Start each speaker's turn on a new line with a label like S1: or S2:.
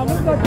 S1: 않은 거죠?